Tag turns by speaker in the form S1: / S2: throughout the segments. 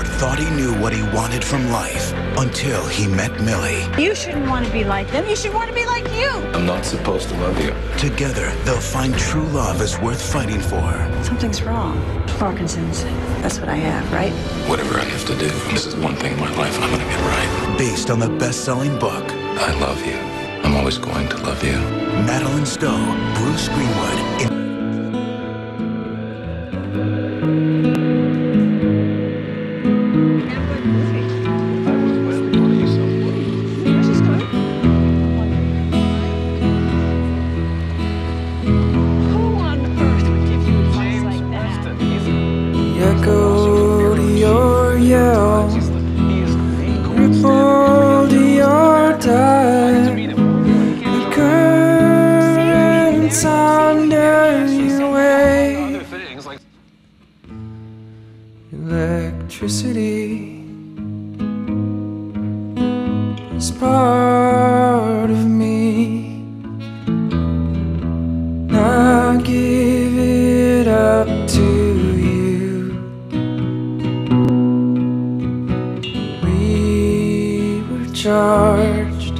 S1: Mort thought he knew what he wanted from life until he met Milly.
S2: You shouldn't want to be like them. You should want to be like you.
S3: I'm not supposed to love you.
S1: Together, they'll find true love is worth fighting for.
S2: Something's wrong. Parkinson's. That's what I have, right?
S3: Whatever I have to do, this is one thing in my life I'm gonna get right.
S1: Based on the best-selling book,
S3: I love you. I'm always going to love you.
S1: Madeline Stowe, Bruce Greenwood.
S4: Electricity is part of me. I give it up to you. We were charged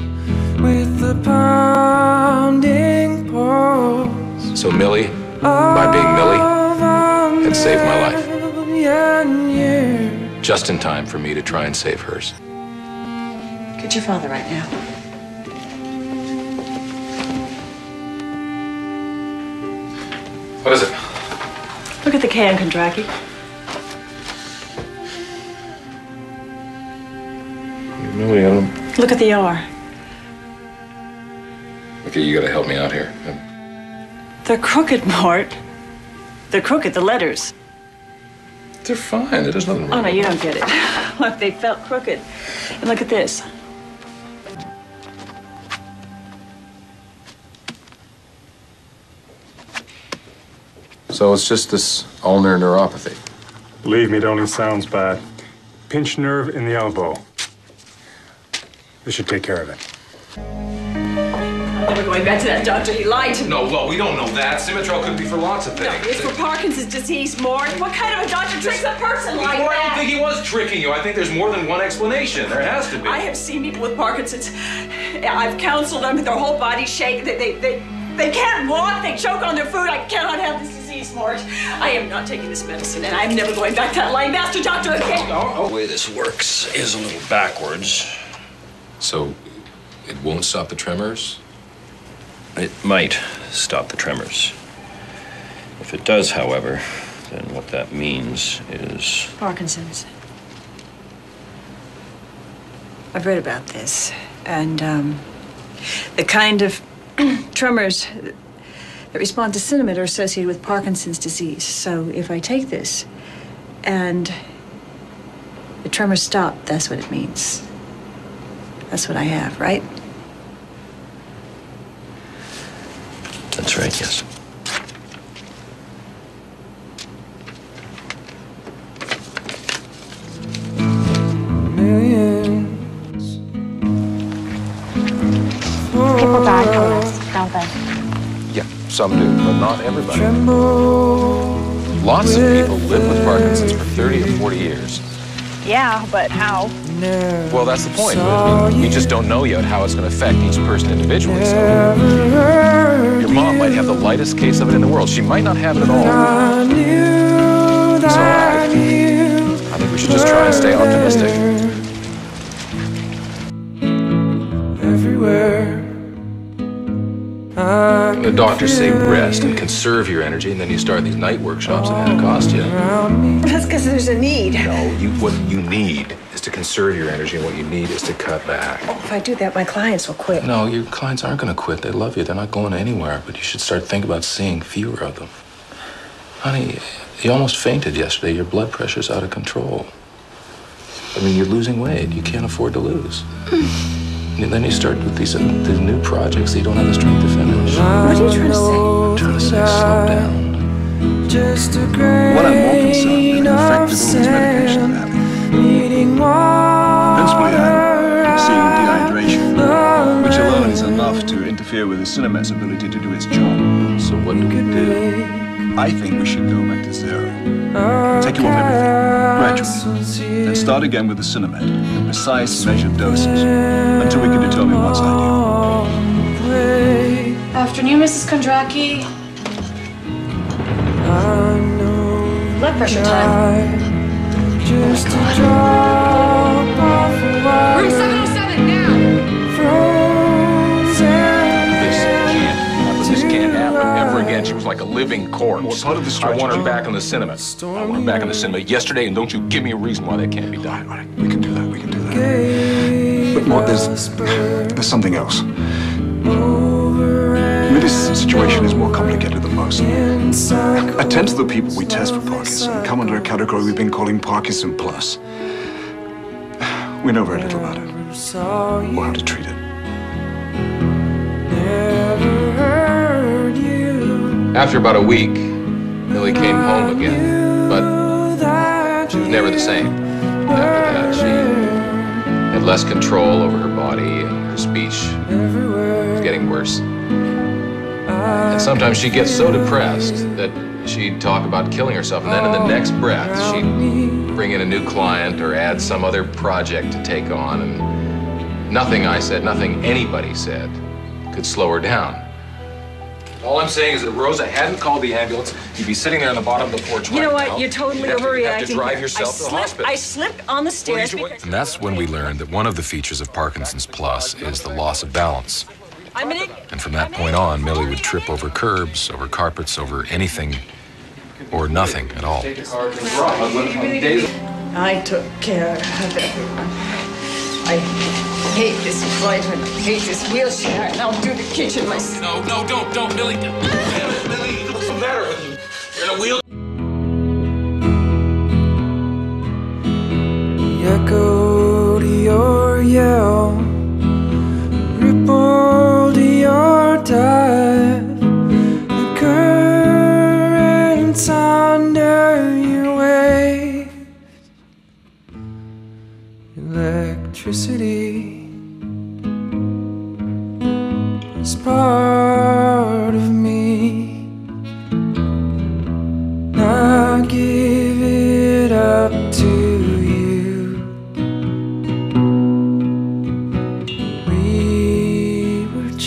S4: with the pounding pulse.
S3: So Milly, by being Milly, had saved my life. Just in time for me to try and save hers.
S2: Get your father right now.
S3: What is it?
S2: Look at the can, Kondracke.
S3: Milly, I don't.
S2: Look at the R.
S3: Okay, you gotta help me out here.
S2: They're crooked, Mort. They're crooked, the letters.
S3: They're fine. There's nothing wrong.
S2: Oh, no, you don't get it. Look, they felt crooked. And look at this.
S3: So it's just this ulnar neuropathy.
S5: Believe me, it only sounds bad. Pinched nerve in the elbow. This should take care of it.
S2: I'm never going back to that doctor. He lied to me.
S3: No, well, we don't know that. Symmetrel could be for lots of things.
S2: No, it's for Parkinson's disease, Mort. What kind of a doctor tricks a person like
S3: Or I don't think he was tricking you. I think there's more than one explanation. There has to be.
S2: I have seen people with Parkinson's. I've counseled them. With their whole body shake. They, they, they, they can't walk. They choke on their food. I cannot have this disease, Mort. I am not taking this medicine, and I'm never going back to that lying master doctor again.
S6: The way this works is a little backwards.
S3: So it won't stop the tremors?
S6: It might stop the tremors. If it does, however, then what that means is
S2: Parkinson's. I've read about this, and um, the kind of tremors that respond to Sinemet are associated with Parkinson's disease. So if I take this and the tremors stop, that's what it means. That's what I have, right?
S6: That's right, yes.
S7: People die from this, don't they?
S3: Yeah, some do, but not everybody. Lots of people live with Parkinson's for 30 or 40 years.
S7: Yeah, but how?
S3: Well, that's the point.
S4: saw
S3: I mean, we
S4: you
S3: just don't know yet how it's going to affect each person individually. So your mom might have the lightest case of it in the world. She might not have it at all.
S4: That
S3: I- I think we should just try and stay optimistic. The doctors say rest and conserve your energy, and then you start these night workshops, and then it costs you.
S2: That's because there's a need.
S3: No, you, what you need is to conserve your energy, and what you need is to cut back.
S2: If I do that, my clients will quit.
S3: No, your clients aren't going to quit. They love you. They're not going anywhere. But you should start thinking about seeing fewer of them. Honey, you almost fainted yesterday. Your blood pressure's out of control. I mean, you're losing weight. You can't afford to lose. And then you start with these, uh, these new projects that you don't have the strength to finish.
S2: What are you trying to say?
S3: I'm trying to say, slow down.
S4: Just a grain
S8: What I'm more concerned with the effect
S4: of
S8: of all these medications
S4: sand,
S8: having.
S4: needing water
S8: Principally, I'm seeing dehydration, which alone is enough to interfere with
S9: the Sinemet's ability to do its job.
S3: So what do we do?
S9: I think we should go back to zero. Take you off everything, gradually. Then start again with the Sinemet, in precise, measured doses, until we can determine what's ideal.
S10: Afternoon, Mrs. Kondracke. Blood pressure time.
S4: Just a drop
S3: like a living corpse.
S9: Well, part of the
S3: I want her back in the Sinemet. I want her back in the Sinemet yesterday, and don't you give me a reason why that can't be done.
S9: All right, we can do that, we can do that. But Mort, there's, there's something else. I this situation is more complicated than most. A tenth of the people we test for Parkinson come under a category we've been calling Parkinson Plus. We know very little about it, or how to treat it.
S3: After about a week, Milly came home again, but she was never the same. After that, she had less control over her body, and her speech was getting worse. And sometimes she'd get so depressed that she'd talk about killing herself, and then in the next breath, she'd bring in a new client or add some other project to take on, and nothing I said, nothing anybody said, could slow her down. All I'm saying is that Rosa hadn't called the ambulance, you'd be sitting there on the bottom of the porch
S2: You know what?
S3: now.
S2: You're totally
S3: You'd have to-
S2: overreacting.
S3: you'd have to drive yourself
S2: I
S3: to the
S2: slipped,
S3: hospital.
S2: I slipped on the stairs because
S11: And that's when we learned that one of the features of Parkinson's Plus is the loss of balance.
S2: I'm in it.
S11: And from that point on, Milly would trip over curbs, over carpets, over anything or nothing at all.
S2: I took care of everyone. I hate this appointment. I hate this wheelchair. And I'll do the kitchen myself.
S3: No, no, don't, don't, Milly. Milly, what's the matter with you? You're in a wheel.
S4: Echo to your yell, ripple your dive, the currents under your waves, electricity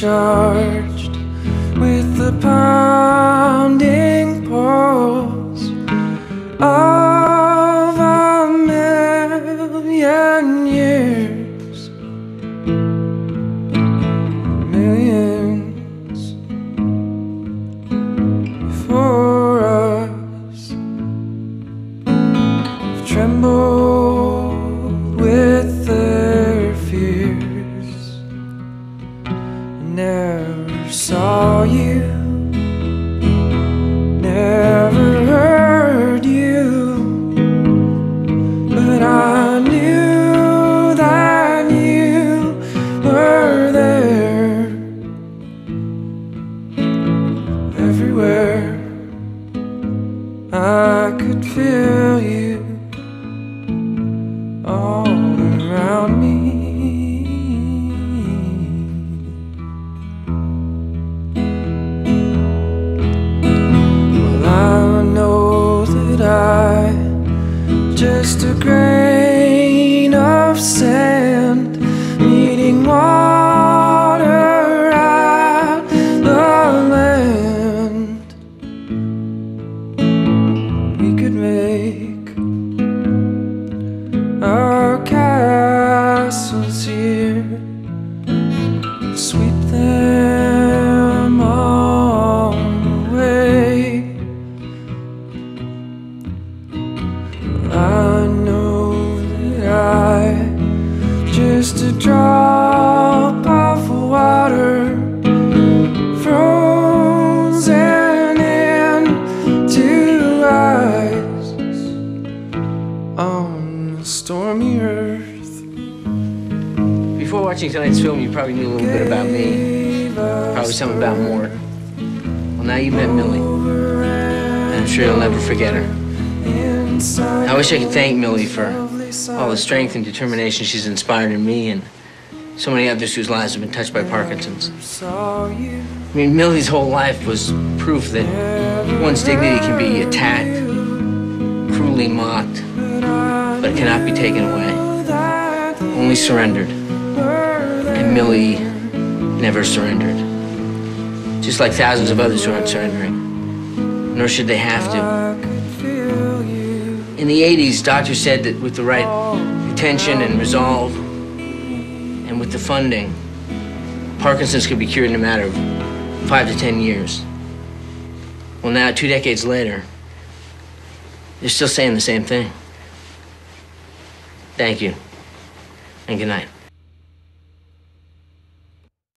S4: charged with the pounding make our castles here, sweep them all away. I know that I just a drop
S12: probably knew a little bit about me. Probably something about Mort. Well, now you've met Milly. And I'm sure you'll never forget her. I wish I could thank Milly for all the strength and determination she's inspired in me and so many others whose lives have been touched by Parkinson's.
S4: You
S12: I mean, Milly's whole life was proof that one's dignity can be attacked, cruelly mocked, but it cannot be taken away, only surrendered. Milly never surrendered. Just like thousands of others who aren't surrendering. Nor should they have to. In the 80s, doctors said that with the right attention and resolve, and with the funding, Parkinson's could be cured in a matter of five to ten years. Well, now, two decades later, they're still saying the same thing. Thank you, and good night.